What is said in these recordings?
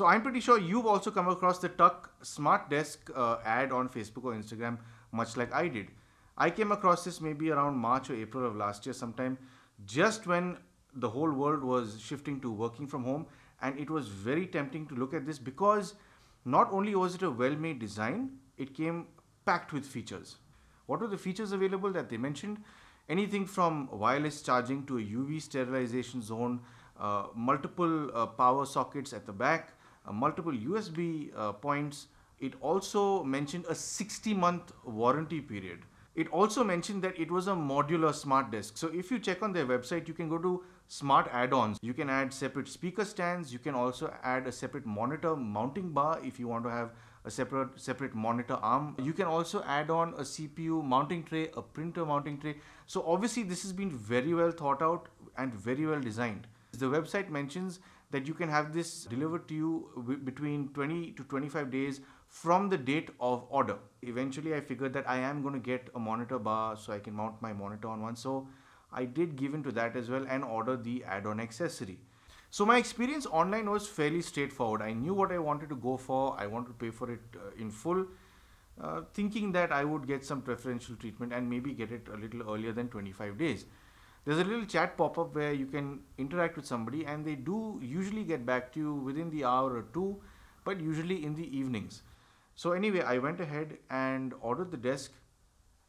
So I'm pretty sure you've also come across the Takk Smart Desk uh, ad on Facebook or Instagram, much like I did. I came across this maybe around March or April of last year, sometime just when the whole world was shifting to working from home, and it was very tempting to look at this because not only was it a well made design, it came packed with features. What were the features available that they mentioned? Anything from wireless charging to a UV sterilization zone, uh, multiple uh, power sockets at the back, multiple USB uh, points. It also mentioned a 60 month warranty period. It also mentioned that it was a modular smart desk. So if you check on their website, you can go to smart add-ons. You can add separate speaker stands. You can also add a separate monitor mounting bar if you want to have a separate separate monitor arm. You can also add on a CPU mounting tray, a printer mounting tray. So obviously this has been very well thought out and very well designed. The website mentions that you can have this delivered to you between 20 to 25 days from the date of order. Eventually I figured that I am going to get a monitor bar so I can mount my monitor on one. So I did give in to that as well and order the add-on accessory. So my experience online was fairly straightforward. I knew what I wanted to go for. I wanted to pay for it uh, in full, uh, thinking that I would get some preferential treatment and maybe get it a little earlier than 25 days. There's a little chat pop-up where you can interact with somebody and they do usually get back to you within the hour or two, but usually in the evenings. So anyway, I went ahead and ordered the desk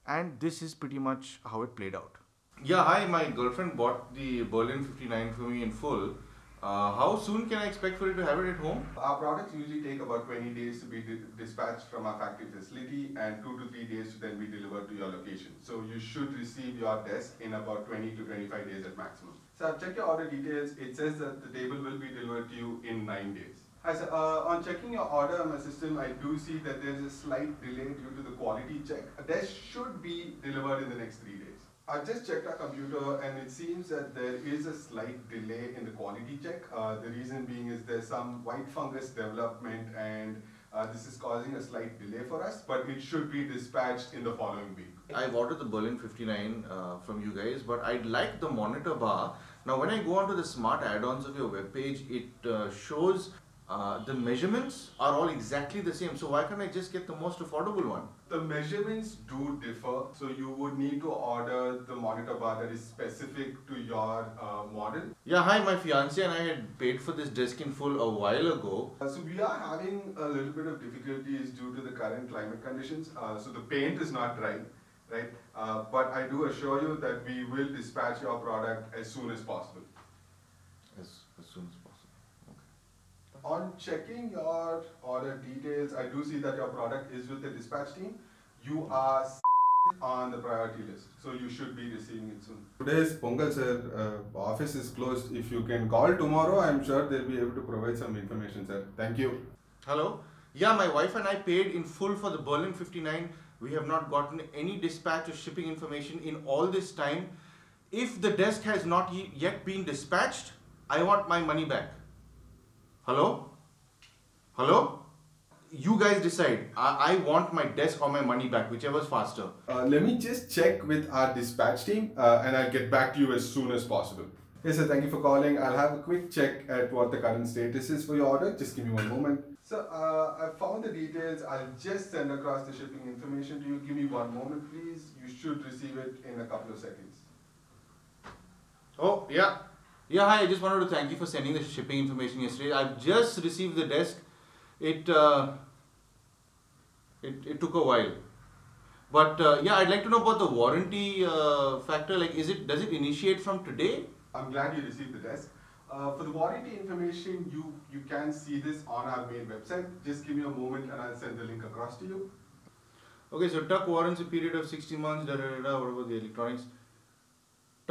and this is pretty much how it played out. Yeah, hi, my girlfriend bought the Berlin 59 for me in full. Uh, how soon can I expect for you to have it at home? Our products usually take about 20 days to be dispatched from our factory facility and 2 to 3 days to then be delivered to your location. So you should receive your desk in about 20 to 25 days at maximum. So I've checked your order details. It says that the table will be delivered to you in 9 days. Hi sir, uh, on checking your order on my system, I do see that there's a slight delay due to the quality check. A desk should be delivered in the next 3 days. I just checked our computer and it seems that there is a slight delay in the quality check. Uh, the reason being is there's some white fungus development and uh, this is causing a slight delay for us, but it should be dispatched in the following week. I've ordered the Berlin 59 uh, from you guys, but I'd like the monitor bar. Now, when I go onto the smart add-ons of your webpage, it uh, shows uh, the measurements are all exactly the same. So why can't I just get the most affordable one? The measurements do differ. So you would need to order the monitor bar that is specific to your uh, model. Yeah, hi, my fiance and I had paid for this desk in full a while ago. Uh, so we are having a little bit of difficulties due to the current climate conditions. Uh, so the paint is not dry, right? Uh, but I do assure you that we will dispatch your product as soon as possible. As, as soon as on checking your order details, I do see that your product is with the dispatch team. You are on the priority list, so you should be receiving it soon. Today's Pongal sir, uh, office is closed. If you can call tomorrow, I'm sure they'll be able to provide some information, sir. Thank you. Hello? Yeah, my wife and I paid in full for the Berlin 59. We have not gotten any dispatch or shipping information in all this time. If the desk has not yet been dispatched, I want my money back. Hello? Hello? You guys decide. I, I want my desk or my money back, whichever is faster. Uh, let me just check with our dispatch team uh, and I'll get back to you as soon as possible. Yes, sir. Thank you for calling. I'll have a quick check at what the current status is for your order. Just give me one moment. So, uh, I found the details. I'll just send across the shipping information to you. Give me one moment, please. You should receive it in a couple of seconds. Oh, yeah. Yeah, hi, I just wanted to thank you for sending the shipping information yesterday. I've just received the desk. It, uh, it, it took a while. But uh, yeah, I'd like to know about the warranty uh, factor. Like, is it does it initiate from today? I'm glad you received the desk. Uh, for the warranty information, you, you can see this on our main website. Just give me a moment and I'll send the link across to you. Okay, so Takk warranty period of 60 months, da, da, da, da, what about the electronics?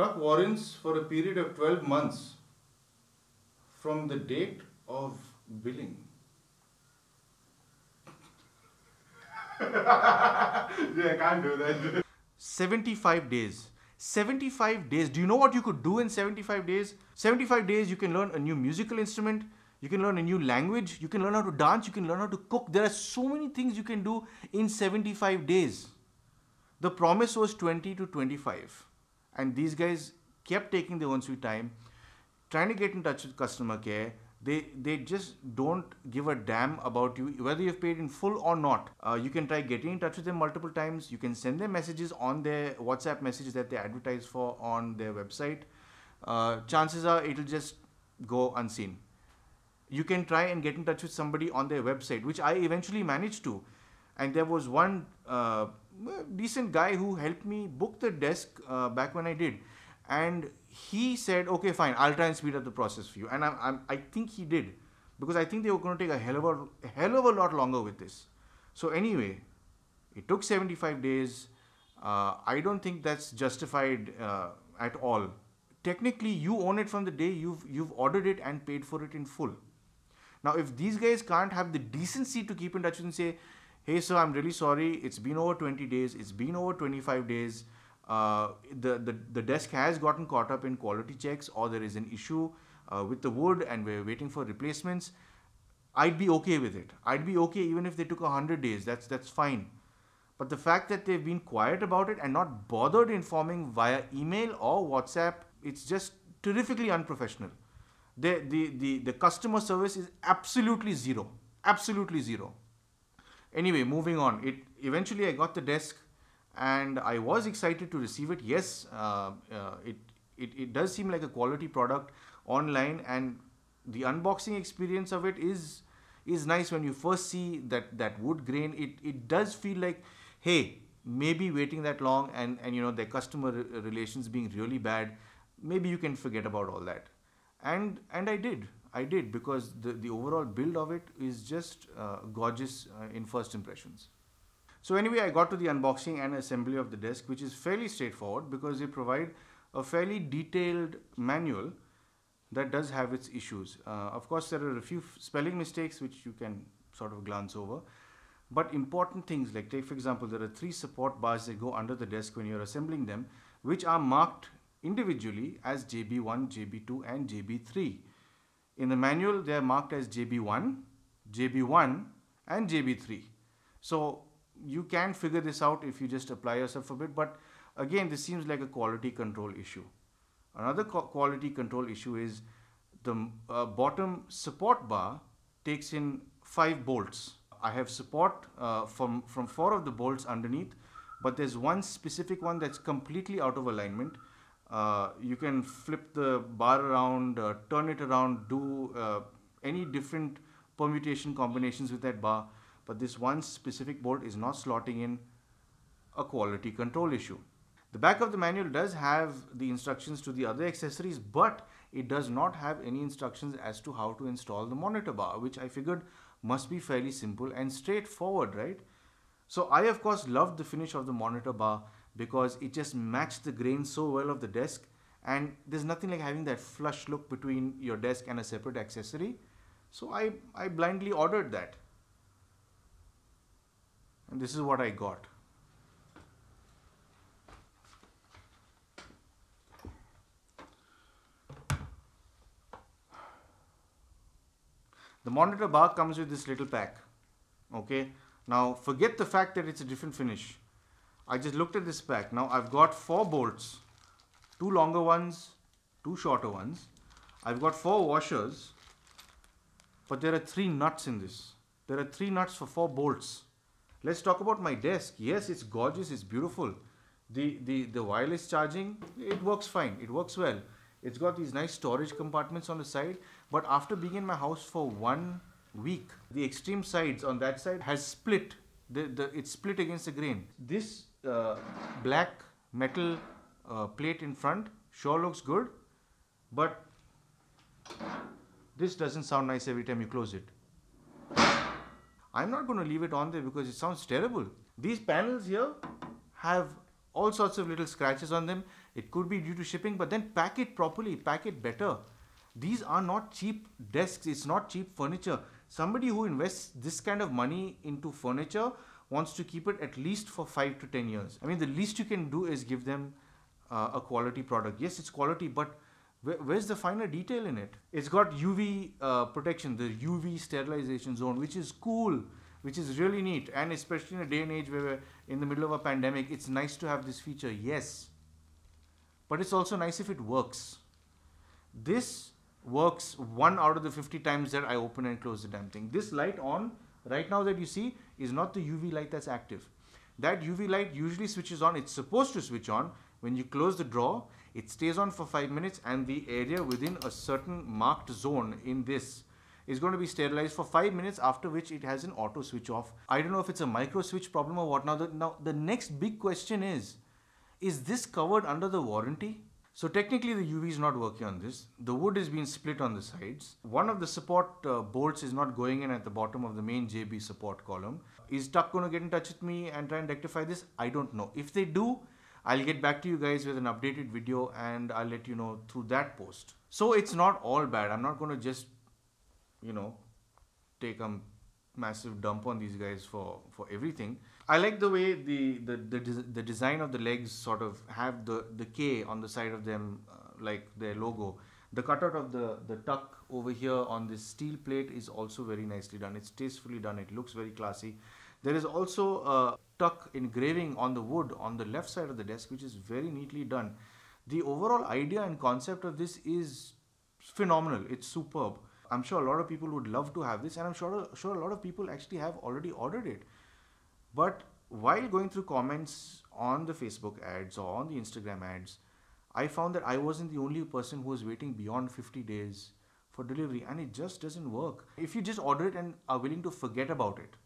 Takk warrants for a period of 12 months from the date of billing. yeah, I can't do that. 75 days. 75 days. Do you know what you could do in 75 days? 75 days, you can learn a new musical instrument, you can learn a new language, you can learn how to dance, you can learn how to cook. There are so many things you can do in 75 days. The promise was 20 to 25. And these guys kept taking their own sweet time, trying to get in touch with customer care, they they just don't give a damn about you whether you've paid in full or not. Uh, you can try getting in touch with them multiple times. You can send them messages on their whatsapp messages that they advertise for on their website. Uh, chances are it'll just go unseen. You can try and get in touch with somebody on their website which i eventually managed to. And there was one uh, decent guy who helped me book the desk uh, back when i did and he said, okay, fine, I'll try and speed up the process for you. And I'm, I'm, i think he did because I think they were going to take a hell of a, a hell of a lot longer with this. So anyway, it took 75 days. Uh, I don't think that's justified uh, at all. Technically, you own it from the day you've you've ordered it and paid for it in full. Now, if these guys can't have the decency to keep in touch and say, "Hey, sir, I'm really sorry. It's been over 20 days. It's been over 25 days." uh, the, the, the desk has gotten caught up in quality checks or there is an issue uh, with the wood and we're waiting for replacements, I'd be okay with it. I'd be okay even if they took 100 days, that's, that's fine. But the fact that they've been quiet about it and not bothered informing via email or WhatsApp, it's just terrifically unprofessional. The, the, the, the customer service is absolutely zero. Absolutely zero. Anyway, moving on. It eventually I got the desk and I was excited to receive it. Yes, uh, uh, it, it, it does seem like a quality product online, and the unboxing experience of it is is nice when you first see that that wood grain. It it does feel like, hey, maybe waiting that long and and you know their customer relations being really bad, maybe you can forget about all that, and and I did. I did because the, the overall build of it is just uh, gorgeous uh, in first impressions. So anyway, I got to the unboxing and assembly of the desk, which is fairly straightforward because they provide a fairly detailed manual that does have its issues. Uh, of course, there are a few spelling mistakes which you can sort of glance over. But important things like take for example, there are three support bars that go under the desk when you're assembling them, which are marked individually as JB1, JB2 and JB3. In the manual, they are marked as JB1, JB1 and JB3. So you can figure this out if you just apply yourself a bit but again this seems like a quality control issue. Another quality control issue is the uh, bottom support bar takes in five bolts. I have support uh, from from four of the bolts underneath but there's one specific one that's completely out of alignment uh, you can flip the bar around uh, turn it around do uh, any different permutation combinations with that bar but this one specific bolt is not slotting in a quality control issue. The back of the manual does have the instructions to the other accessories, but it does not have any instructions as to how to install the monitor bar, which I figured must be fairly simple and straightforward, right? So I of course loved the finish of the monitor bar because it just matched the grain so well of the desk and there's nothing like having that flush look between your desk and a separate accessory. So I, I blindly ordered that and this is what I got. The monitor bar comes with this little pack. Okay. Now forget the fact that it's a different finish. I just looked at this pack. Now I've got four bolts, two longer ones, two shorter ones. I've got four washers, but there are three nuts in this. There are three nuts for four bolts. Let's talk about my desk. Yes, it's gorgeous, it's beautiful. The, the, the wireless charging, it works fine, it works well. It's got these nice storage compartments on the side, but after being in my house for one week, the extreme sides on that side has split. The, the, it's split against the grain. This uh, black metal uh, plate in front sure looks good, but this doesn't sound nice every time you close it. I'm not going to leave it on there because it sounds terrible. These panels here have all sorts of little scratches on them. It could be due to shipping, but then pack it properly, pack it better. These are not cheap desks, it's not cheap furniture. Somebody who invests this kind of money into furniture wants to keep it at least for 5 to 10 years. I mean, the least you can do is give them uh, a quality product. Yes, it's quality, but where, where's the finer detail in it? It's got UV uh, protection, the UV sterilization zone, which is cool, which is really neat. And especially in a day and age where we're in the middle of a pandemic, it's nice to have this feature, yes. But it's also nice if it works. This works one out of the 50 times that I open and close the damn thing. This light on right now that you see is not the UV light that's active. That UV light usually switches on, it's supposed to switch on when you close the drawer, it stays on for 5 minutes and the area within a certain marked zone in this is going to be sterilized for 5 minutes after which it has an auto switch off. I don't know if it's a micro switch problem or what now. The, now the next big question is, is this covered under the warranty? So technically the UV is not working on this. The wood is being split on the sides. One of the support uh, bolts is not going in at the bottom of the main JB support column. Is Takk going to get in touch with me and try and rectify this? I don't know. If they do, I'll get back to you guys with an updated video and I'll let you know through that post. So it's not all bad. I'm not going to just, you know, take a massive dump on these guys for, for everything. I like the way the, the, the, the design of the legs sort of have the, the K on the side of them, uh, like their logo. The cutout of the, the Takk over here on this steel plate is also very nicely done. It's tastefully done. It looks very classy. There is also a Takk engraving on the wood on the left side of the desk, which is very neatly done. The overall idea and concept of this is phenomenal. It's superb. I'm sure a lot of people would love to have this, and I'm sure, sure a lot of people actually have already ordered it. But while going through comments on the Facebook ads or on the Instagram ads, I found that I wasn't the only person who was waiting beyond 50 days for delivery, and it just doesn't work. If you just order it and are willing to forget about it,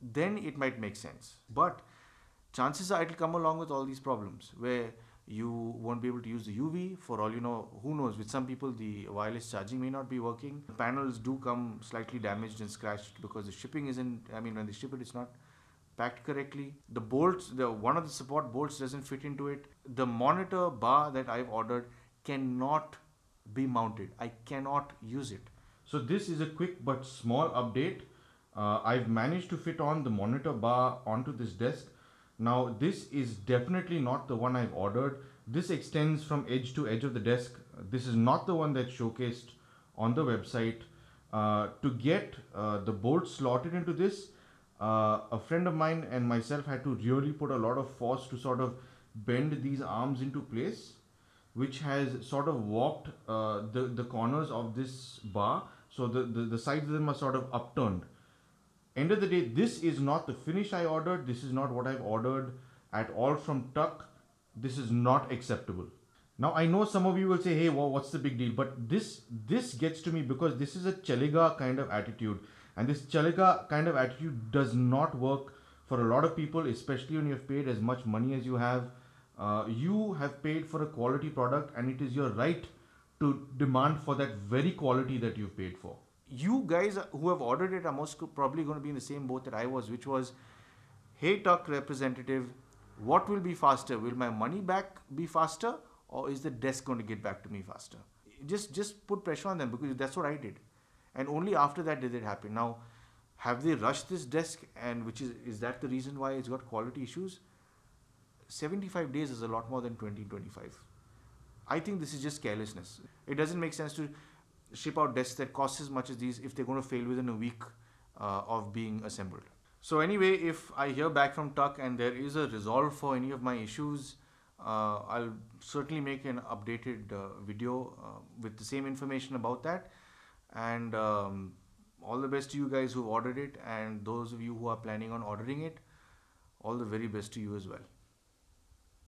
then it might make sense. But chances are it'll come along with all these problems where you won't be able to use the UV for all you know who knows with some people the wireless charging may not be working. The panels do come slightly damaged and scratched because the shipping isn't I mean when they ship it it's not packed correctly. The bolts the one of the support bolts doesn't fit into it. The monitor bar that I've ordered cannot be mounted. I cannot use it. So this is a quick but small update. Uh, I've managed to fit on the monitor bar onto this desk now this is definitely not the one I've ordered. This extends from edge to edge of the desk. This is not the one that's showcased on the website. Uh, to get uh, the bolt slotted into this, uh, a friend of mine and myself had to really put a lot of force to sort of bend these arms into place, which has sort of warped uh, the, the corners of this bar. So the, the, the sides of them are sort of upturned end of the day this is not the finish I ordered. This is not what I've ordered at all from Takk. This is not acceptable. Now I know some of you will say hey well, what's the big deal? But this this gets to me because this is a Chaliga kind of attitude. And this Chaliga kind of attitude does not work for a lot of people especially when you've paid as much money as you have. Uh, you have paid for a quality product and it is your right to demand for that very quality that you've paid for you guys who have ordered it are most probably going to be in the same boat that I was, which was, hey, Takk representative, what will be faster? Will my money back be faster, or is the desk going to get back to me faster? Just just put pressure on them because that's what I did, and only after that did it happen. Now, have they rushed this desk, and which is is that the reason why it's got quality issues? 75 days is a lot more than 20 25 i think this is just carelessness it doesn't make sense to ship out desks that cost as much as these if they're going to fail within a week uh, of being assembled. So anyway, if I hear back from Takk and there is a resolve for any of my issues, uh, I'll certainly make an updated uh, video uh, with the same information about that. And um, all the best to you guys who've ordered it and those of you who are planning on ordering it, all the very best to you as well.